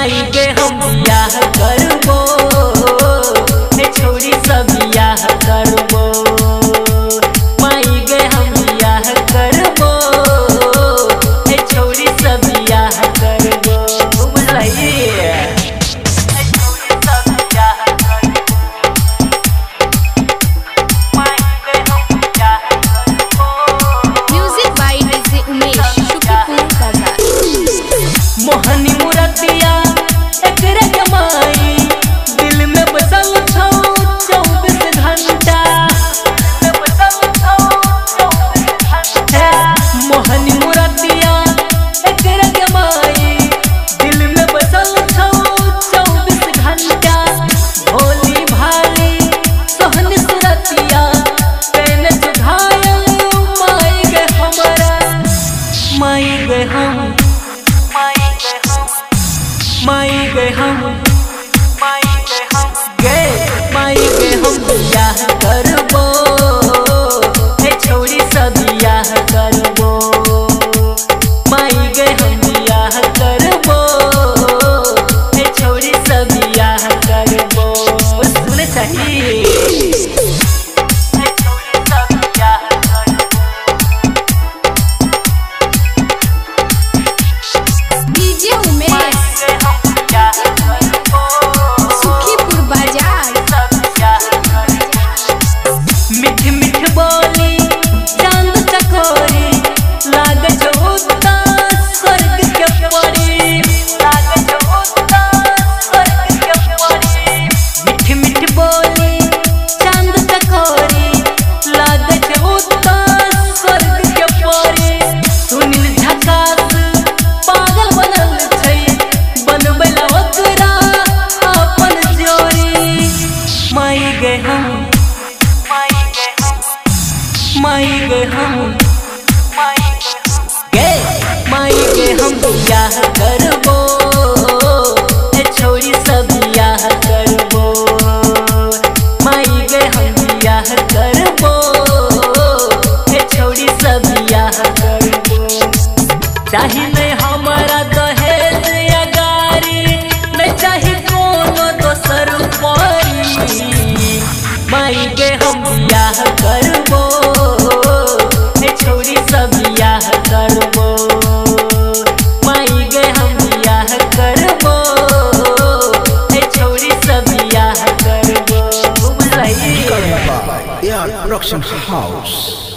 जाएंगे हम के हम। गे माई के हम बियाह करबो। छोड़ी सब बियाह करबो। माई के हम बियाह करबो। हे छोड़ी सब माई गे हम। गे माई गे हम, बियाह करबो। छोड़ी सब बियाह करबो। माई गे हम, बियाह करबो। छोड़ी सब बियाह करबो। चाही नहीं हमारा दहेज या गाड़ी नहीं चाही कोनो दोसर परी। माई गे हम, बियाह Production House.